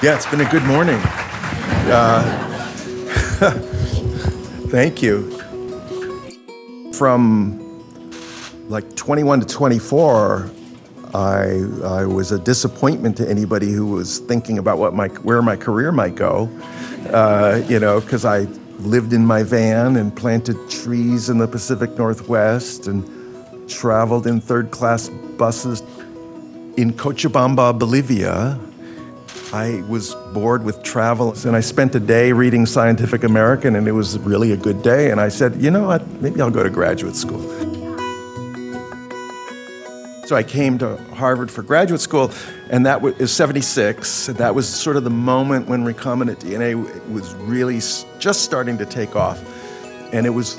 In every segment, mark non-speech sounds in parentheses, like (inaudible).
Yeah, it's been a good morning. Uh, (laughs) thank you. From like 21 to 24, I, I was a disappointment to anybody who was thinking about what my, where my career might go. Uh, you know, because I lived in my van and planted trees in the Pacific Northwest and traveled in third class buses in Cochabamba, Bolivia. I was bored with travel, and I spent a day reading Scientific American, and it was really a good day. And I said, you know what, maybe I'll go to graduate school. So I came to Harvard for graduate school, and that was 76. That was sort of the moment when recombinant DNA was really just starting to take off. And it was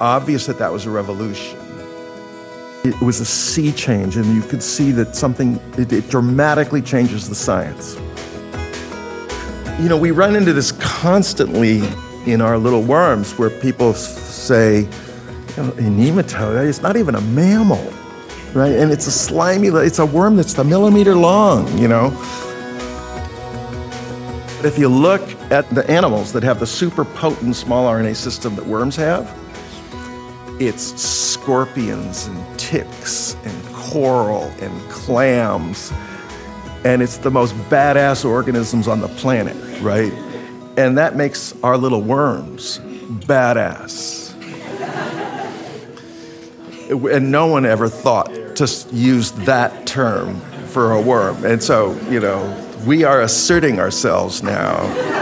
obvious that that was a revolution. It was a sea change, and you could see that something, it, it dramatically changes the science. You know, we run into this constantly in our little worms where people say, you know, a nematode, it's not even a mammal, right? And it's a slimy, it's a worm that's a millimeter long, you know? But if you look at the animals that have the super potent small RNA system that worms have, it's scorpions and ticks and coral and clams. And it's the most badass organisms on the planet, right? And that makes our little worms badass. and no one ever thought to use that term for a worm. And so, you know, we are asserting ourselves now.